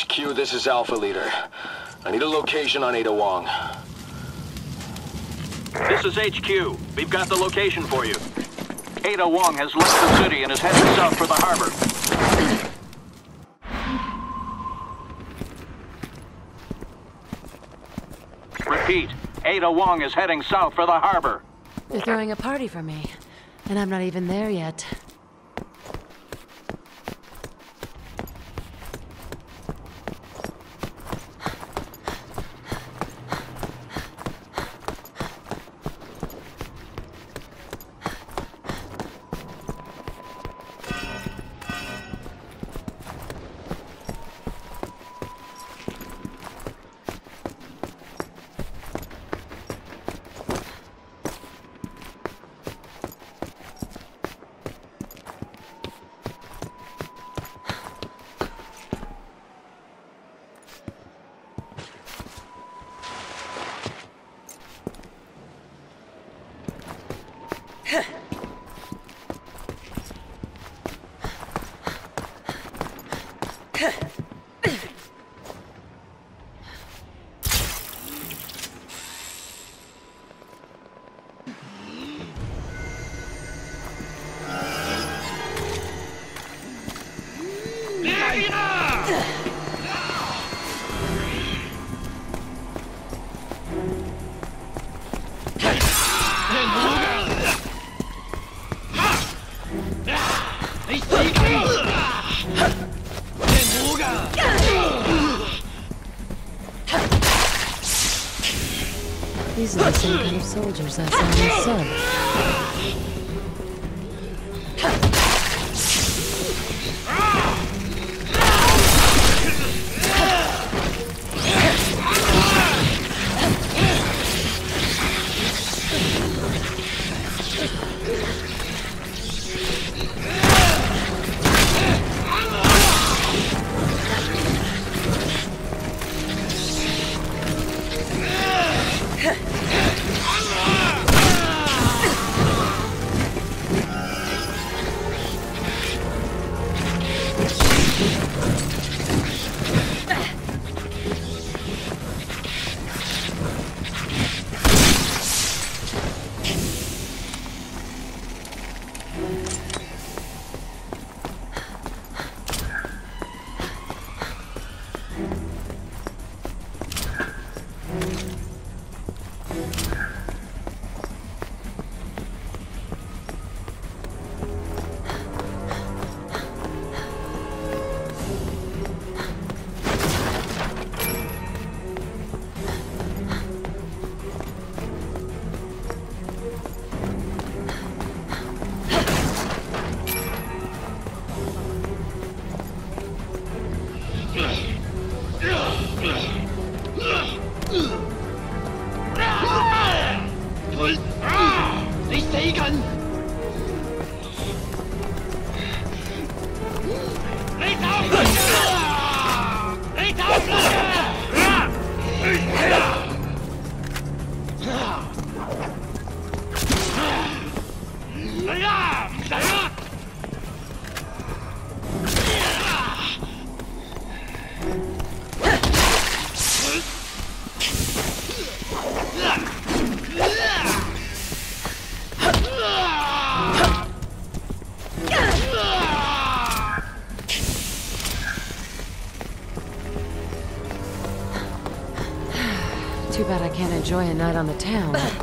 HQ, this is Alpha Leader. I need a location on Ada Wong. This is HQ. We've got the location for you. Ada Wong has left the city and is heading south for the harbor. Repeat, Ada Wong is heading south for the harbor. They're throwing a party for me, and I'm not even there yet. Soldiers I saw in the sub. Enjoy a night on the town.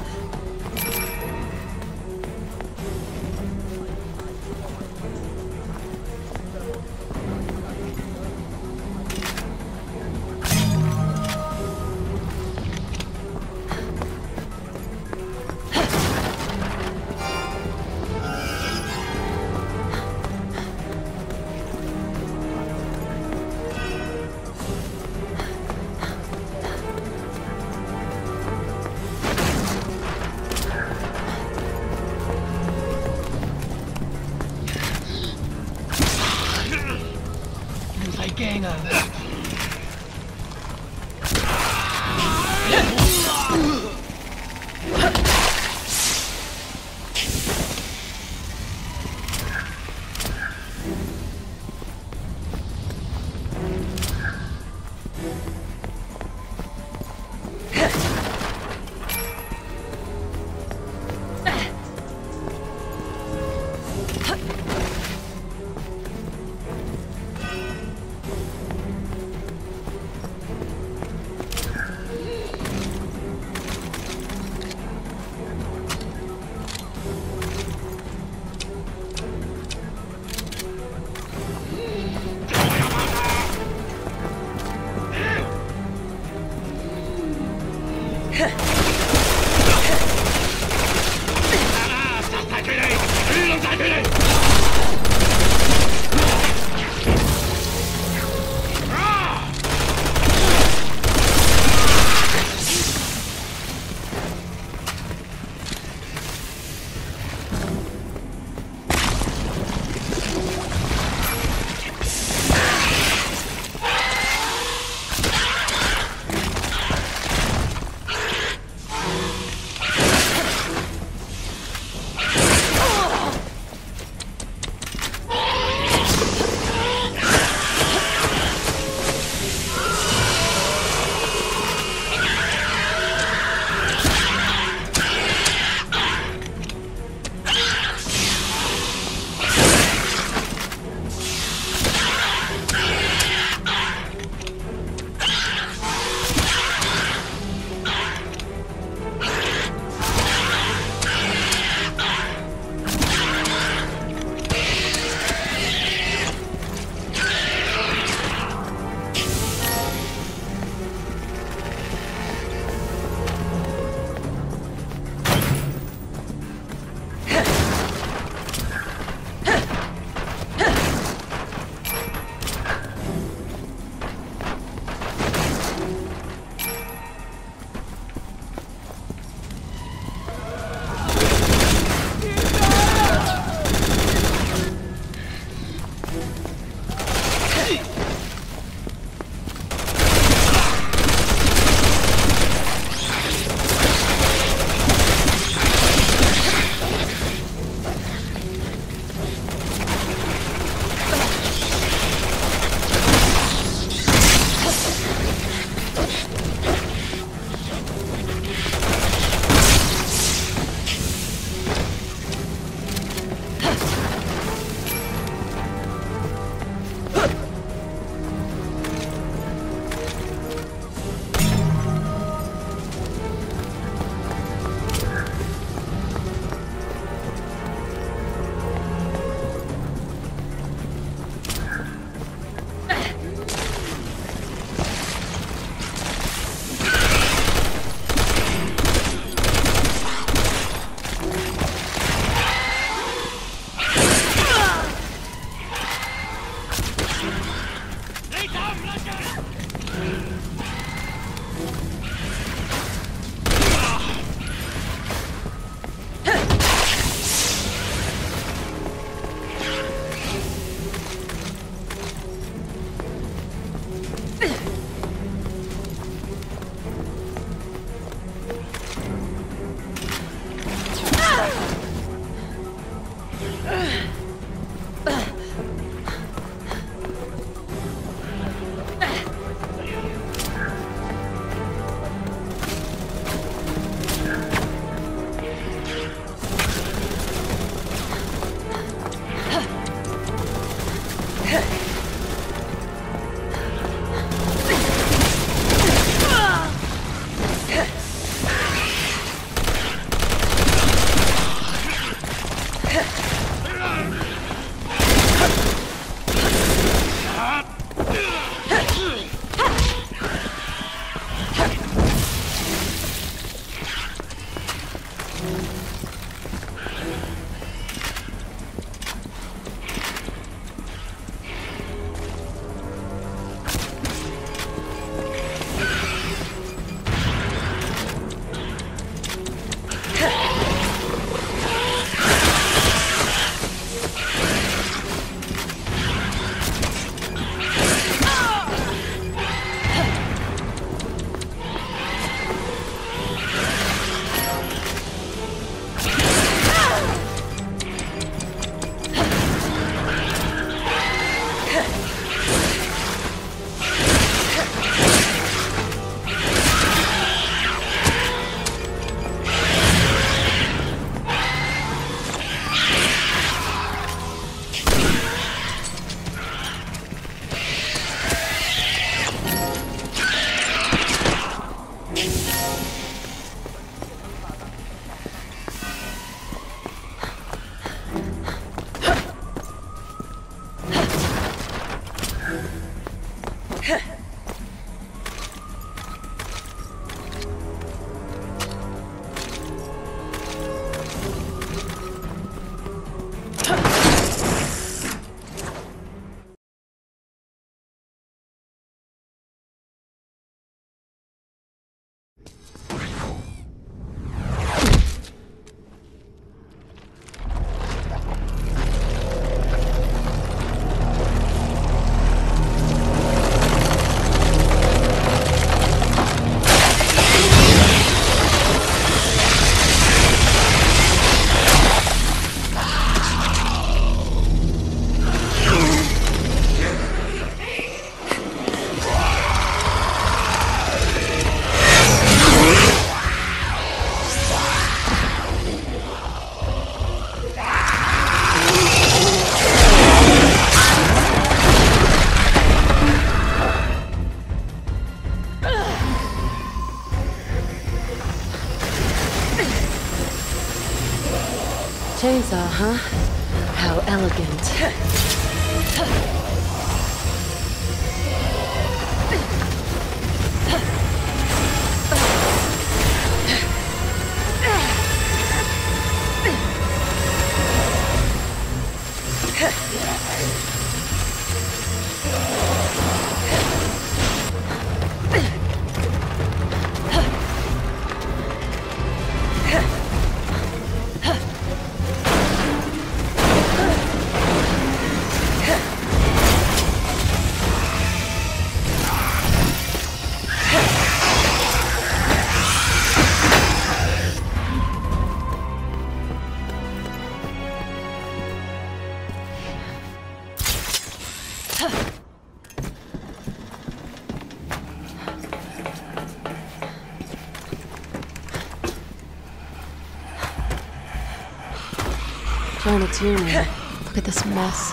Look at this mess.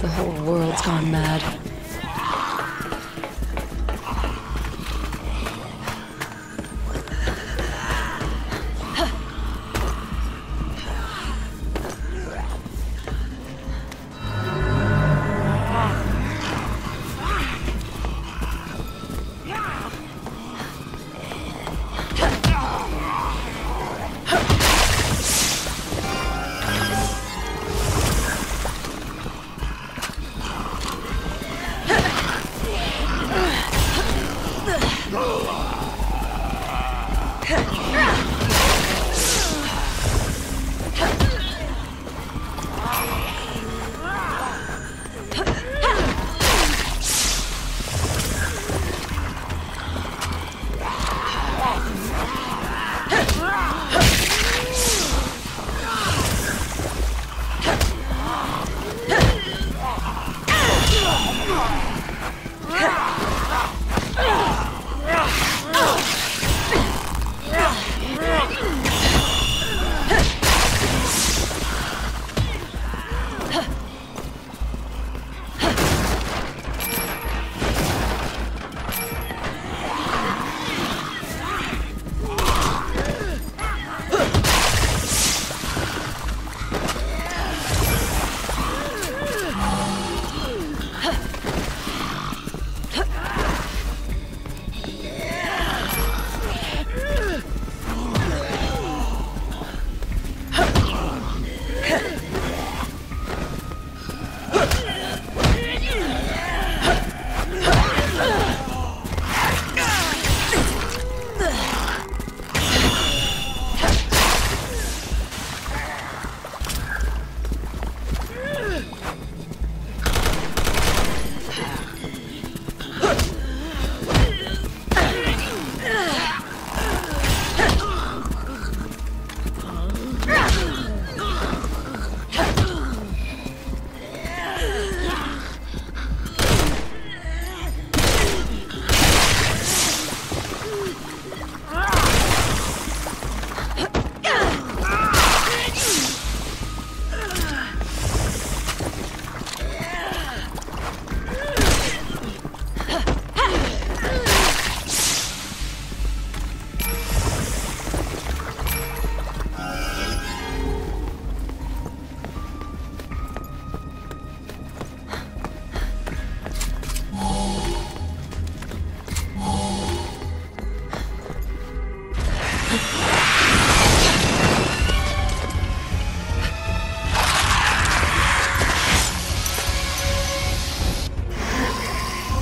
The whole world's gone mad.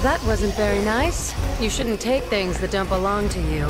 That wasn't very nice. You shouldn't take things that don't belong to you.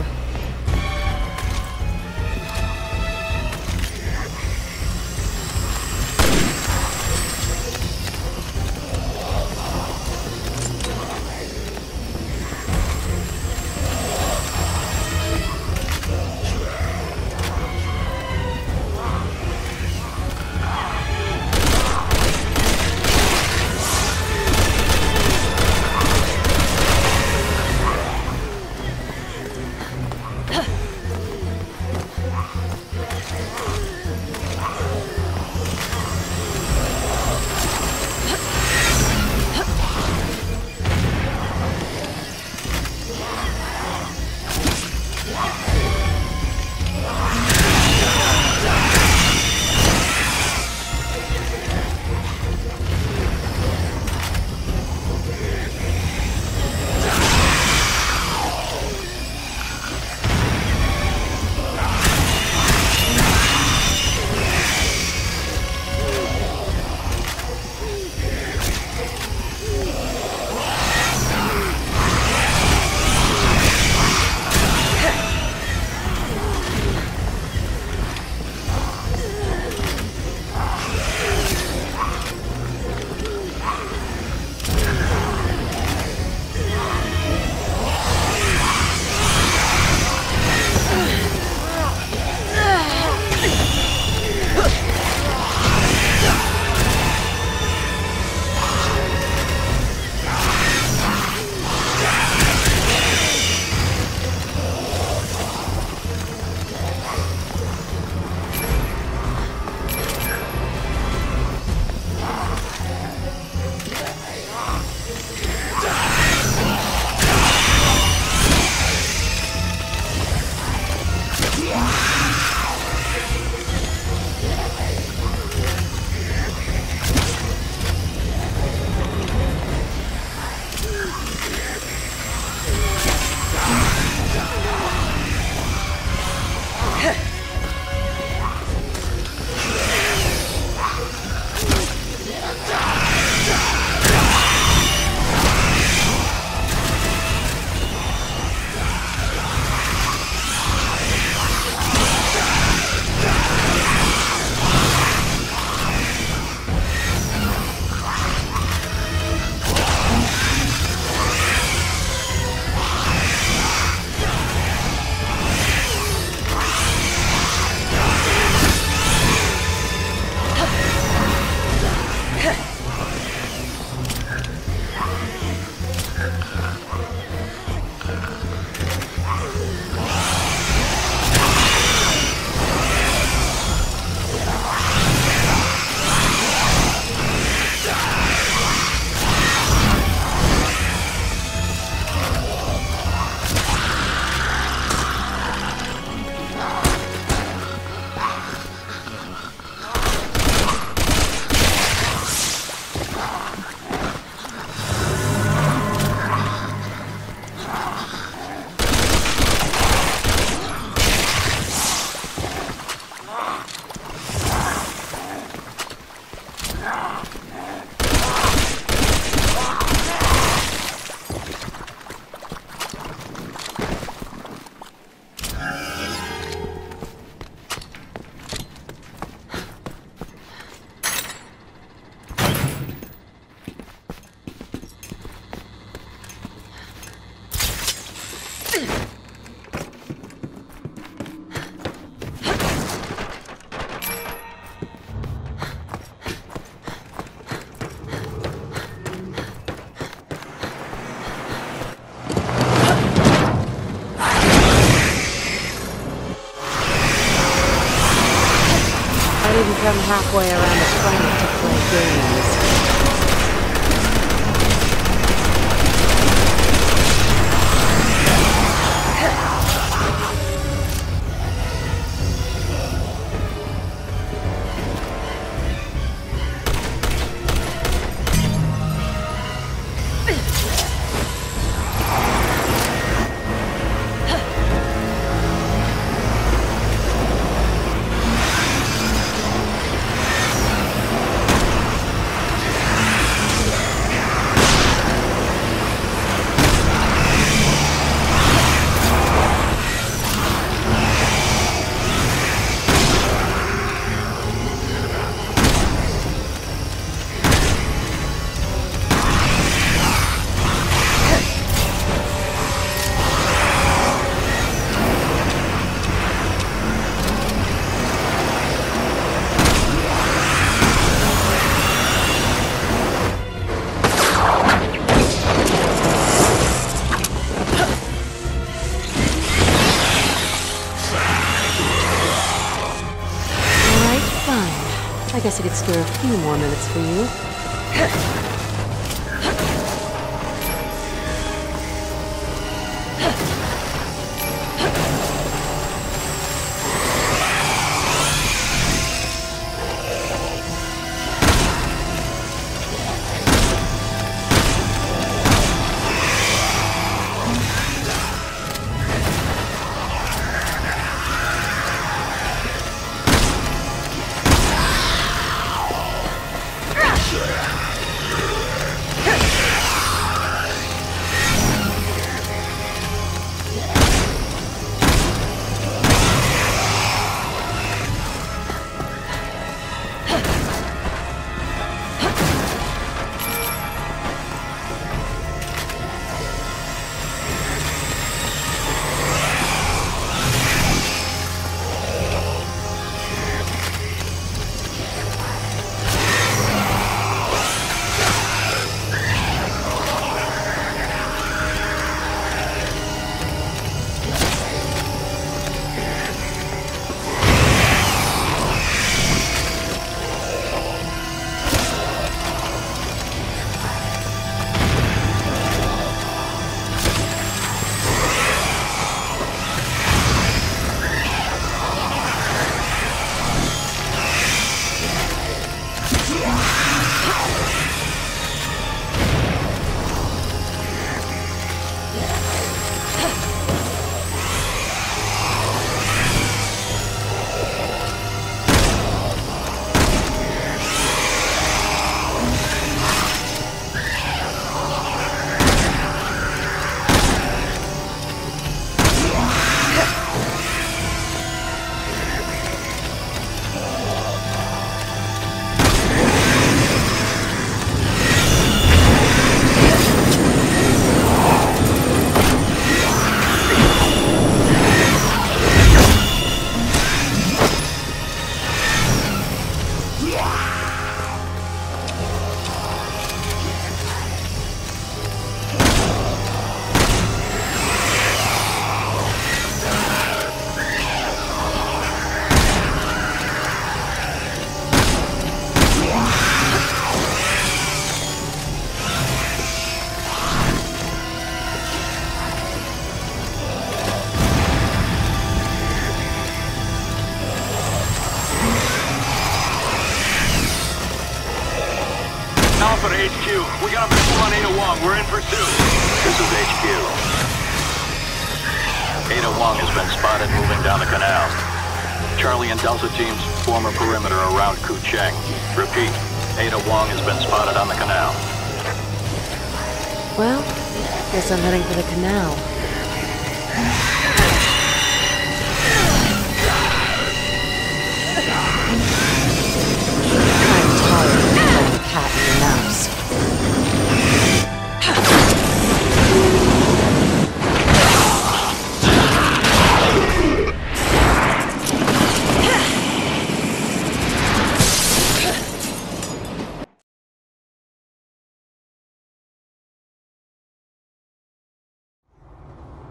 Spare a few more minutes for you. Heading for the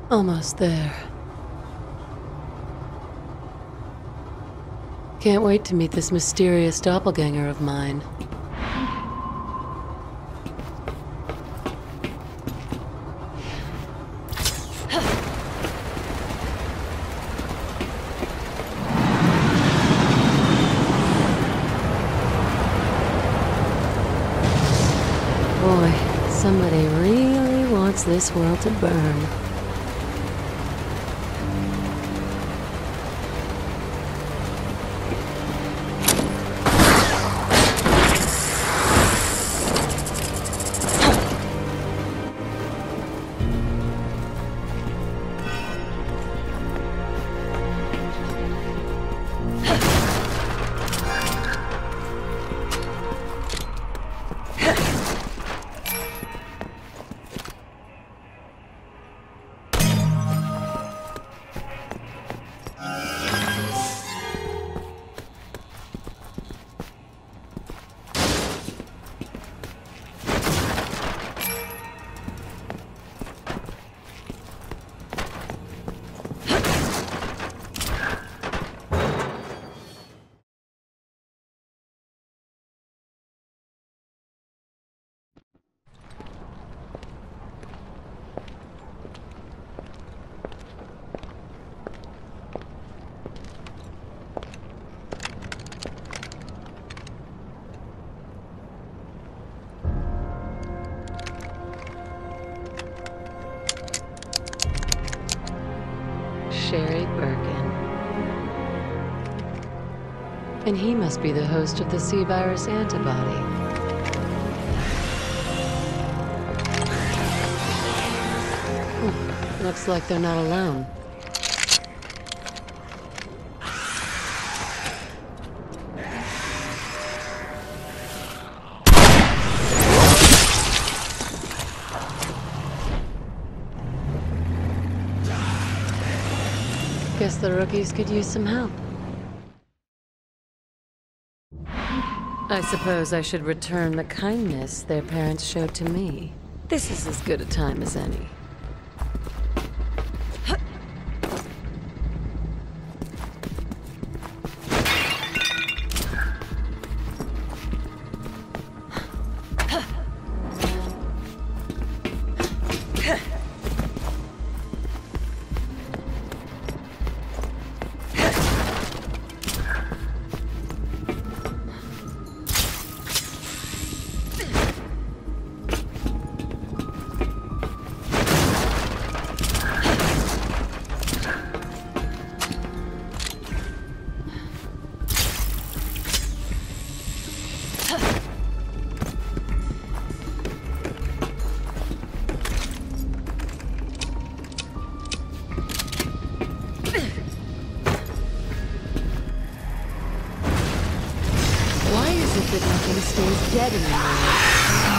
Almost there. Can't wait to meet this mysterious doppelganger of mine. Boy, somebody really wants this world to burn. He must be the host of the C virus antibody. Hmm, Looks like they're not alone. Guess the rookies could use some help. I suppose I should return the kindness their parents showed to me. This is as good a time as any. That nothing stays dead in the anymore?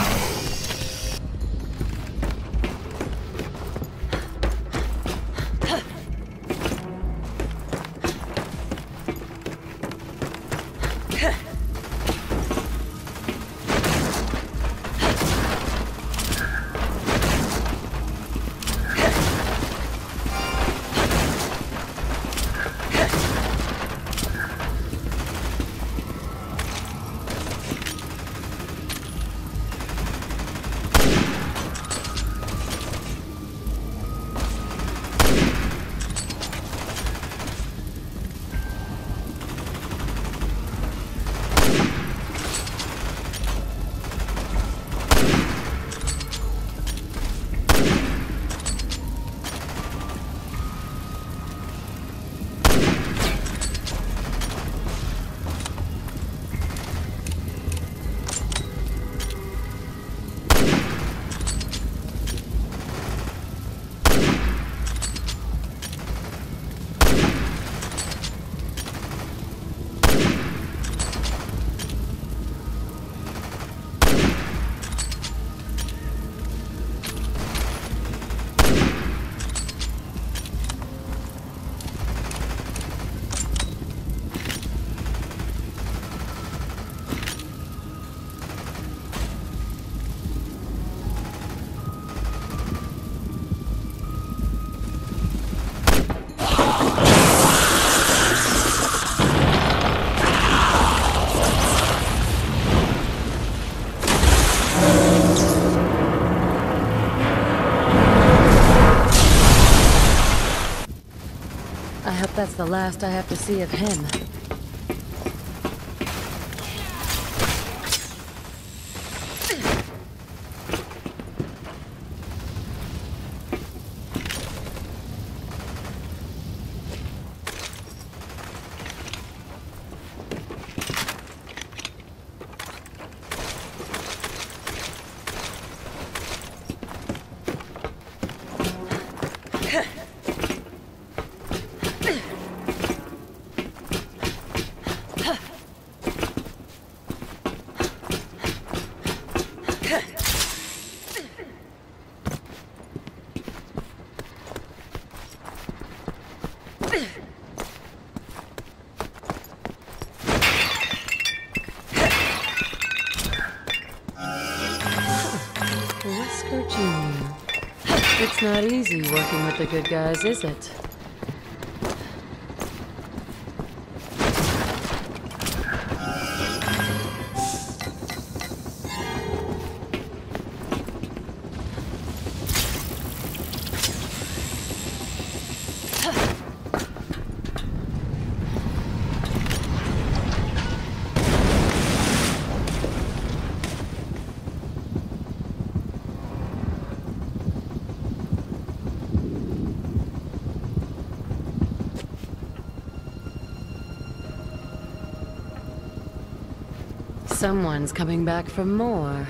That's the last I have to see of him. The good guys, is it? Someone's coming back for more.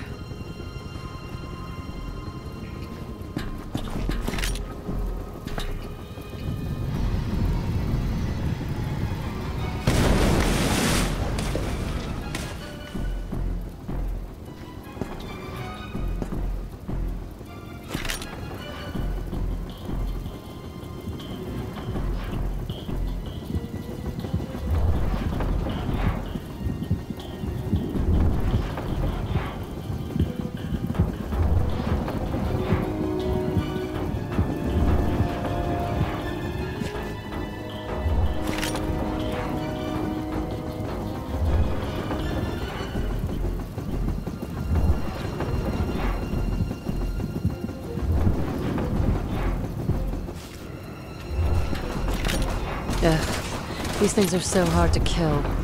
Things are so hard to kill.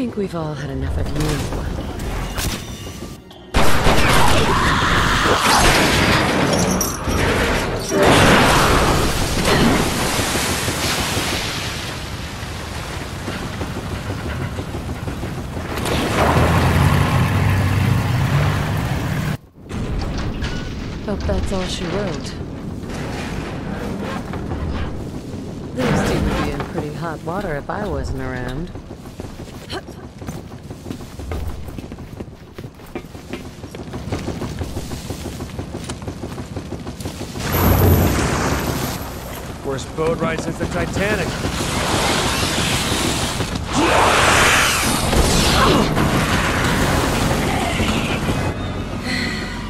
Think we've all had enough of you. Hope that's all she wrote. These two would be in pretty hot water if I wasn't around. Worst boat ride since the Titanic.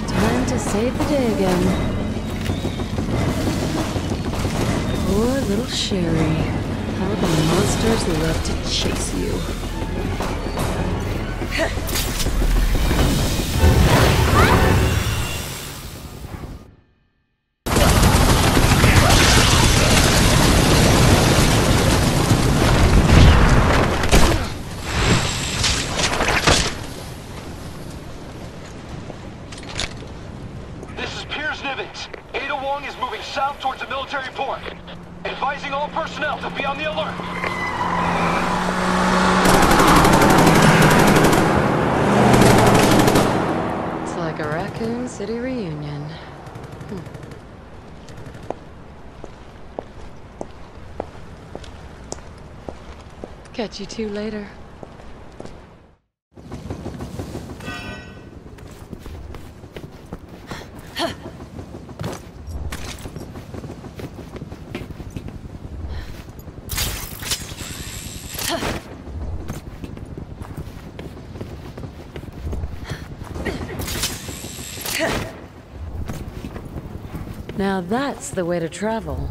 Time to save the day again. Poor little Sherry. How the monsters love to chase you. you two later. Now that's the way to travel.